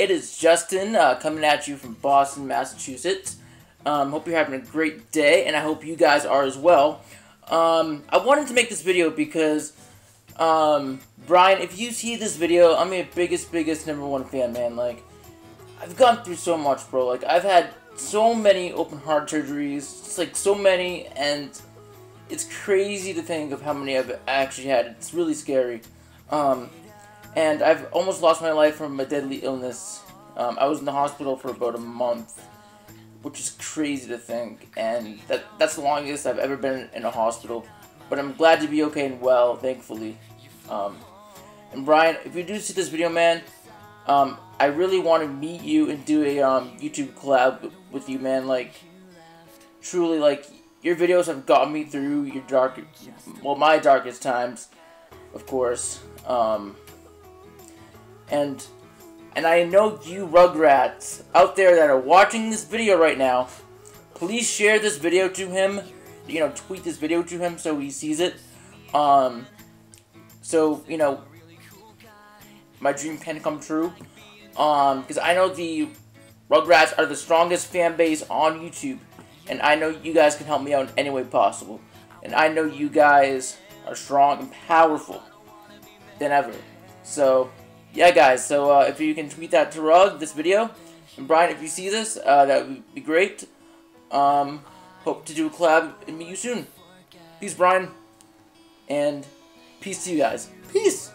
it is Justin uh, coming at you from Boston, Massachusetts. Um, hope you're having a great day, and I hope you guys are as well. Um, I wanted to make this video because, um, Brian, if you see this video, I'm your biggest, biggest number one fan, man. Like, I've gone through so much, bro. Like, I've had so many open heart surgeries, just like so many, and it's crazy to think of how many I've actually had. It's really scary. Um, and I've almost lost my life from a deadly illness. Um, I was in the hospital for about a month, which is crazy to think, and that that's the longest I've ever been in a hospital. But I'm glad to be okay and well, thankfully. Um, and Brian, if you do see this video, man, um, I really want to meet you and do a um, YouTube collab with you, man. Like, truly, like, your videos have gotten me through your dark, well, my darkest times, of course. Um, and and I know you Rugrats out there that are watching this video right now, please share this video to him. You know, tweet this video to him so he sees it. Um, so, you know, my dream can come true. Um, because I know the Rugrats are the strongest fan base on YouTube. And I know you guys can help me out in any way possible. And I know you guys are strong and powerful than ever. So, yeah, guys, so uh, if you can tweet that to Rug, this video, and Brian, if you see this, uh, that would be great. Um, hope to do a collab and meet you soon. Peace, Brian, and peace to you guys. Peace!